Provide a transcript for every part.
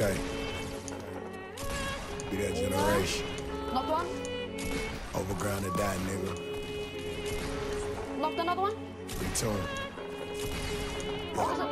DK. Be that generation. Knocked one. Overground to die, nigga. Knocked another one. Return. What was it?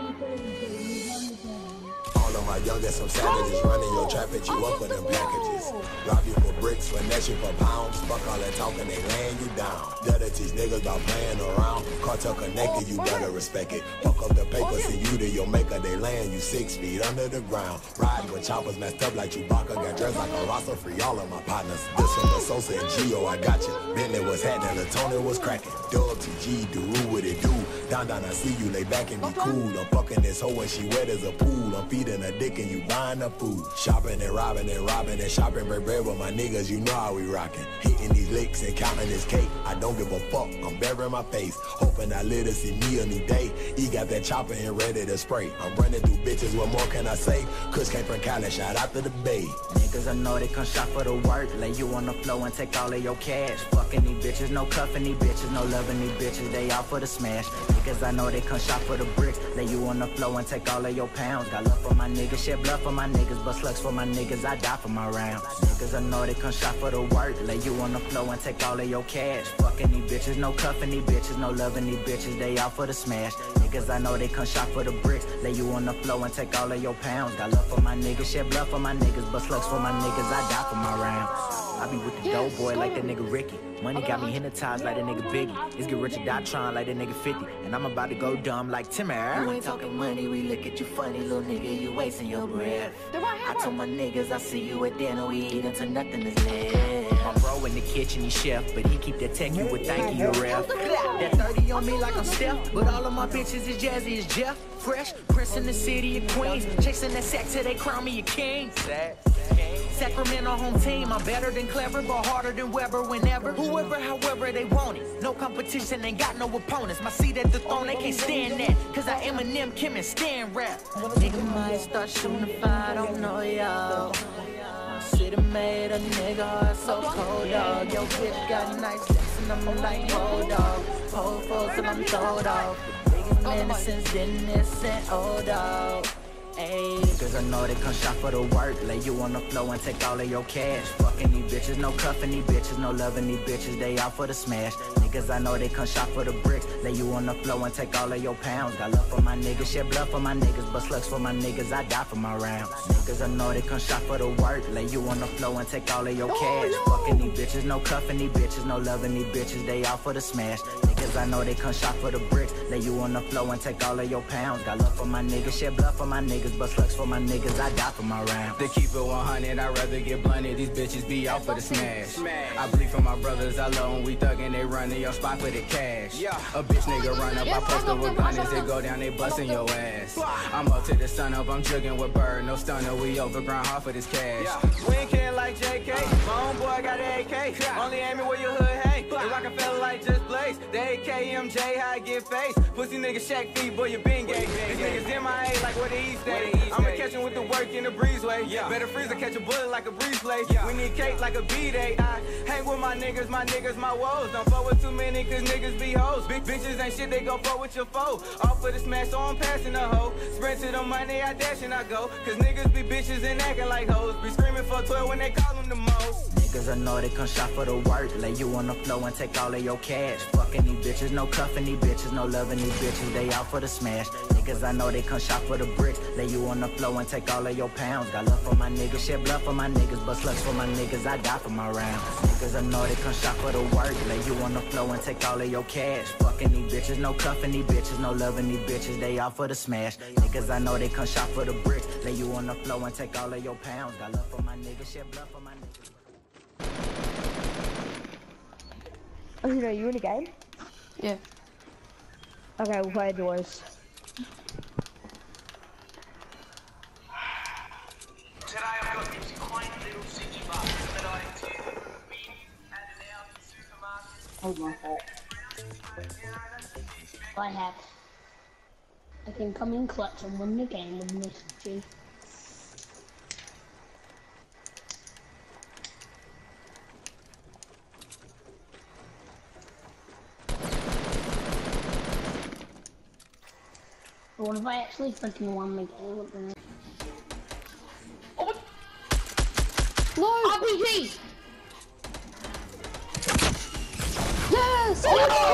All of my youngest, some savages running your trap at you oh, up with them packages. Rob you for bricks, finesse you for pounds. Fuck all that talking, they laying you down. Gotta teach niggas about playing around. Cartel connected, oh, you better respect it. Fuck up the papers oh, and you to your maker, they laying you six feet under the ground. Riding with choppers messed up like Chewbacca, got dressed like a roster, free all of my partners. This from the Sosa and Gio, I got you. Bentley was happening, Latona was cracking. Dub TG, do what it do. Down, down, I see you, lay back and be cool. I'm fucking this hoe and she wet as a pool. I'm feeding her dick and you buying her food. Shopping and robbing and robbing and shopping, break bread with my niggas, you know how we rockin'. Hitting these licks and counting this cake. I don't give a fuck, I'm burying my face. Hoping I live to see me a new day. He got that chopper and ready to spray. I'm running through bitches, what more can I say? Kush came from Cali, shout out to the Bay. Niggas I know they come shop for the work. Lay you on the floor and take all of your cash. Fucking these bitches, no cuffing these bitches, no loving these bitches. They all for the smash. Niggas I know they come shop for the bricks. Lay you on the floor and take all of your pounds. Got love for my niggas, shed blood for my niggas, But slugs for my niggas. I die for my rounds. Niggas I know they come shop for the work. Lay you on the floor and take all of your cash. Fucking these bitches, no cuffing these bitches, no loving these bitches. They all for the smash. Niggas I know they come shop for the bricks. Lay you on the floor and take all of your pounds. Got love for my niggas, shed blood for my niggas, But slugs for my niggas. I die for my rounds. I be with the dope boy like that nigga Ricky. Money got me uh-huh. hypnotized like that nigga Biggie. It's get rich or die trying like that nigga 50. And I'm about to go dumb like Timmer. You ain't talking money, we look at you funny, little nigga. You wasting your breath. I told my niggas I see you at dinner, we eat until nothing is left. My bro in the kitchen, he chef, but he keep that tech, you would think you a ref. That 30 on me like I'm Steph, but all of my bitches is Jazzy, is Jeff. Fresh, Prince in the city of Queens, chasing that sack till they crown me a king. Sacramento home team, I'm better than clever, but harder than Webber whenever. Whoever, however they want it. No competition, ain't got no opponents. My seat at the throne, they can't stand that. Cause I Eminem, Kim, and Stan rap. Nigga might start shooting fire, I don't know y'all. City made a nigga heart so cold, dog. Yo, bitch got nice lips and I'm like, hold dog. Pole full till I'm told off. Biggest menace since and old dog. Ayy, cause I know they come shop for the work. Lay you on the floor and take all of your cash. Fucking these bitches, no cuffing these bitches, no loving these bitches. They out for the smash. Niggas I know they come shop for the bricks. Lay you on the floor and take all of your pounds. Got love for my niggas, shed blood for my niggas, but slugs for my niggas. I die for my rounds. Niggas I know they come shop for the work. Lay you on the floor and take all of your oh, cash. Fucking these bitches, no cuffing these bitches, no loving these bitches. They out for the smash. Niggas I know they come shop for the bricks. Lay you on the floor and take all of your pounds. Got love for my niggas, shed blood for my niggas, bust slugs for my niggas. I die for my rounds. To keep it 100, I'd rather get blunted. These bitches be out for the smash. I bleed for my brothers, I love we thuggin', they running your spot for the cash. A bitch nigga run up, I post up with gunners, they go down, they bustin' your ass. I'm up to the sun up, I'm jugging with bird, no stunner, we overground hard for this cash. We ain't kidding like JK, my homeboy got an AK, only aiming where your hood hang. The Roc-A-Fella like Just Blaze, the AKMJ, how I get face. Pussy nigga shack feet, boy, you been gay. These niggas in my A like where the East stay. I'ma catch him with the work in the breezeway. Better freeze or catch a bullet like a breeze play. We need cake like a B-day. I hang with my niggas, my niggas, my woes. Don't fuck with too many, cause niggas be hoes. Big bitches ain't shit, they go fuck with your foe. Off for the smash, so I'm passing the hoe. Sprint to the money, I dash and I go. Cause niggas be bitches and acting like hoes. Be screaming for 12 when they call them the most. Niggas I know they come shop for the work. Lay you on the floor and take all of your cash. Fucking these bitches, no cuffing these bitches, no loving these bitches. They out for the smash. Niggas I know they come shop for the brick. Lay you on the floor and take all of your pounds. Got love for my niggas, shed blood for my niggas, but slugs for my niggas. I die for my rounds. Niggas I know they come shop for the work. Lay you on the floor and take all of your cash. Fucking these bitches, no cuffing these bitches, no loving these bitches. They all for the smash. Niggas I know they come shop for the brick. Lay you on the floor and take all of your pounds. Got love for my niggas, shed blood for my niggas. Oh, you know, you in a game? Yeah. Okay, we'll play doors. Oh my god. I have. I can come in clutch and win the game with Miss G. What if I actually freaking won the game Oh my- No! RPG! Yes! Oh